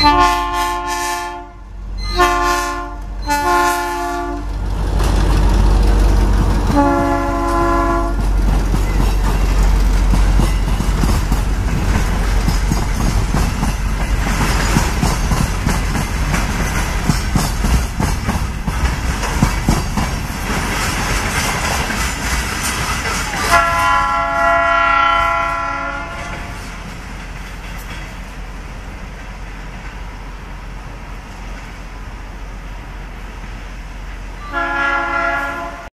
Bye.